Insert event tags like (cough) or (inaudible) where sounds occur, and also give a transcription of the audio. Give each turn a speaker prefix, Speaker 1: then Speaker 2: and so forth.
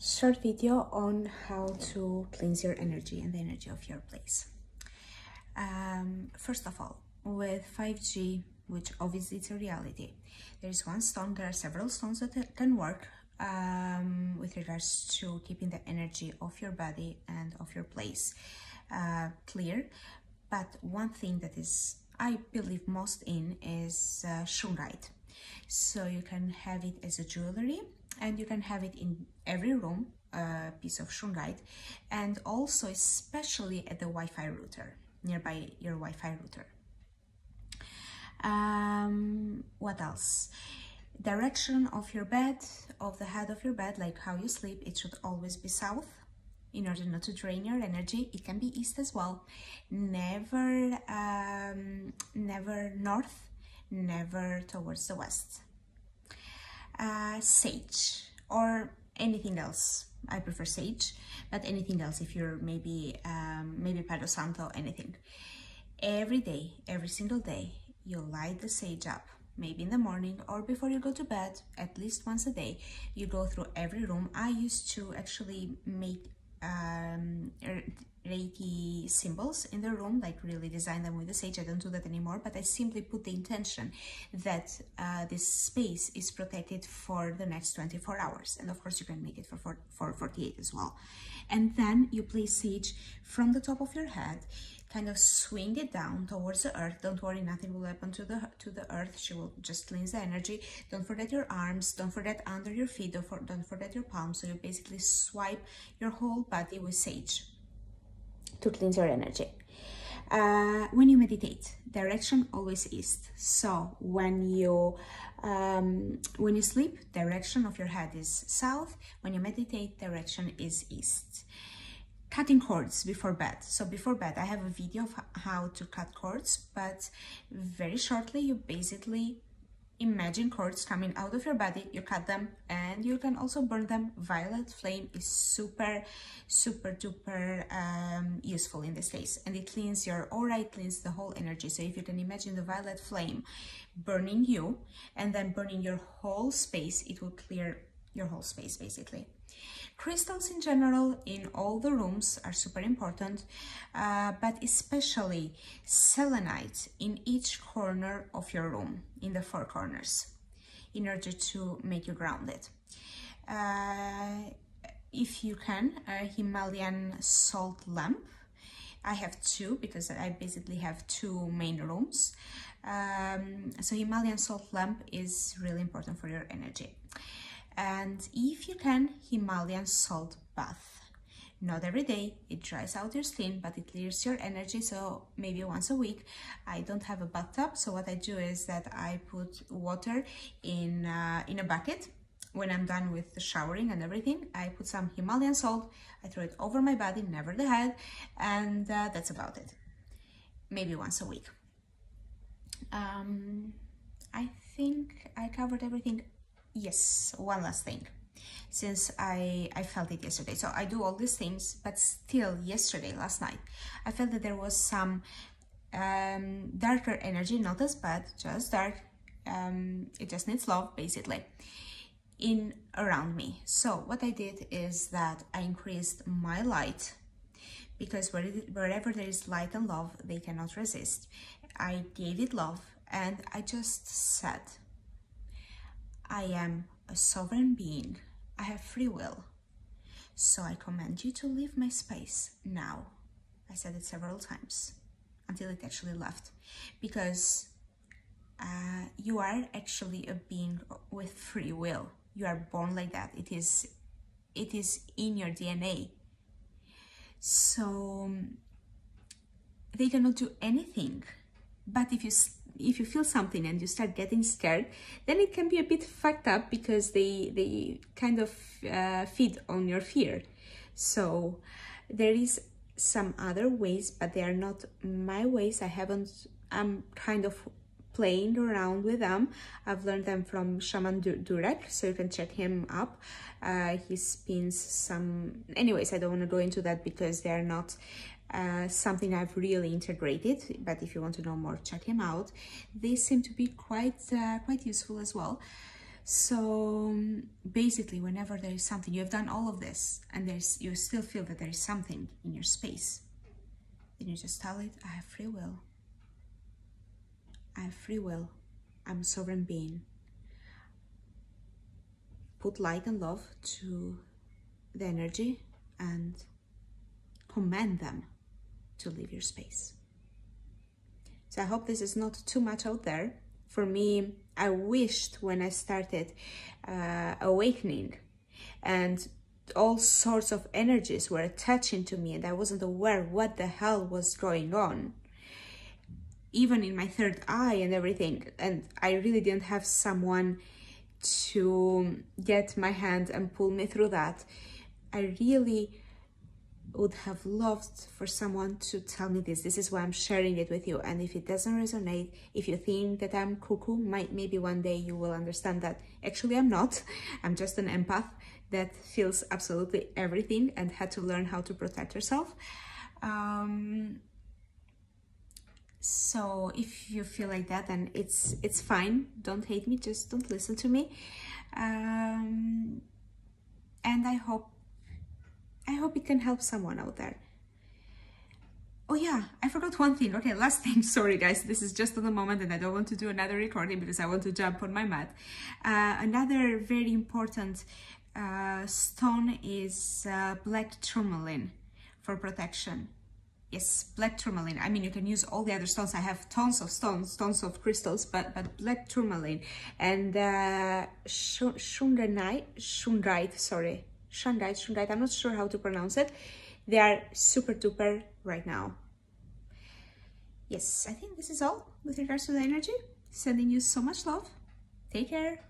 Speaker 1: short video on how to cleanse your energy and the energy of your place. Um, first of all, with 5G, which obviously it's a reality, there is one stone, there are several stones that can work um, with regards to keeping the energy of your body and of your place uh, clear. But one thing that is, I believe most in is uh, shungite. So you can have it as a jewelry and you can have it in every room a piece of shungite and also especially at the Wi-Fi router nearby your Wi-Fi router. Um, what else? Direction of your bed of the head of your bed like how you sleep it should always be south. In order not to drain your energy it can be east as well. Never um, never north never towards the west uh, sage or anything else. I prefer sage, but anything else if you're maybe um, maybe Palo Santo, anything. Every day, every single day, you light the sage up. Maybe in the morning or before you go to bed, at least once a day. You go through every room. I used to actually make um, Reiki symbols in the room, like really design them with the sage. I don't do that anymore, but I simply put the intention that uh, this space is protected for the next 24 hours. And of course, you can make it for, for, for 48 as well. And then you place sage from the top of your head, kind of swing it down towards the earth. Don't worry, nothing will happen to the to the earth. She will just cleanse the energy. Don't forget your arms. Don't forget under your feet. Don't, for, don't forget your palms. So you basically swipe your whole body with sage to cleanse your energy. Uh, when you meditate, direction always east. So when you um, when you sleep, direction of your head is south. When you meditate, direction is east. Cutting cords before bed. So before bed, I have a video of how to cut cords, but very shortly, you basically imagine cords coming out of your body. You cut them and you can also burn them. Violet flame is super super duper um, useful in this case. And it cleans your aura it cleans the whole energy. So if you can imagine the violet flame burning you and then burning your whole space it will clear your whole space basically Crystals in general in all the rooms are super important, uh, but especially selenite in each corner of your room, in the four corners, in order to make you grounded. Uh, if you can, a Himalayan salt lamp. I have two because I basically have two main rooms. Um, so Himalayan salt lamp is really important for your energy and if you can Himalayan salt bath. Not every day. It dries out your skin but it clears your energy. So maybe once a week. I don't have a bathtub. So what I do is that I put water in uh, in a bucket. When I'm done with the showering and everything I put some Himalayan salt. I throw it over my body never the head. And uh, that's about it. Maybe once a week. Um, I think I covered everything yes one last thing since I, I felt it yesterday. So I do all these things, but still yesterday, last night, I felt that there was some um, darker energy, not as bad, just dark. Um, it just needs love, basically, in around me. So what I did is that I increased my light because wherever there is light and love, they cannot resist. I gave it love and I just said, I am a sovereign being. I have free will. So I command you to leave my space now. I said it several times until it actually left because uh, you are actually a being with free will. You are born like that. It is, it is in your DNA. So they cannot do anything. But if you if you feel something and you start getting scared, then it can be a bit fucked up because they, they kind of uh, feed on your fear. So there is some other ways, but they are not my ways. I haven't, I'm kind of playing around with them. I've learned them from Shaman Durek, so you can check him up. Uh, he spins some... Anyways, I don't want to go into that because they're not uh, something I've really integrated, but if you want to know more, check him out. They seem to be quite, uh, quite useful as well. So basically, whenever there is something, you have done all of this and there's you still feel that there is something in your space, then you just tell it, I have free will. I have free will. I'm a sovereign being. Put light and love to the energy and command them to leave your space. So I hope this is not too much out there. For me, I wished when I started uh, awakening and all sorts of energies were attaching to me and I wasn't aware what the hell was going on. Even in my third eye and everything. And I really didn't have someone to get my hand and pull me through that. I really would have loved for someone to tell me this. This is why I'm sharing it with you. And if it doesn't resonate, if you think that I'm cuckoo, might maybe one day you will understand that actually I'm not. (laughs) I'm just an empath that feels absolutely everything and had to learn how to protect herself. Um, so if you feel like that, then it's it's fine. Don't hate me. Just don't listen to me. Um, and I hope I hope it can help someone out there. Oh yeah, I forgot one thing. Okay, last (laughs) thing. Sorry guys, this is just on the moment and I don't want to do another recording because I want to jump on my mat. Uh, another very important uh, stone is uh, black tourmaline for protection. Yes, black tourmaline. I mean, you can use all the other stones. I have tons of stones, tons of crystals, but but black tourmaline and uh, shundranite, shundrite, sorry, shundrite, shundrite. I'm not sure how to pronounce it. They are super duper right now. Yes, I think this is all with regards to the energy. Sending you so much love. Take care.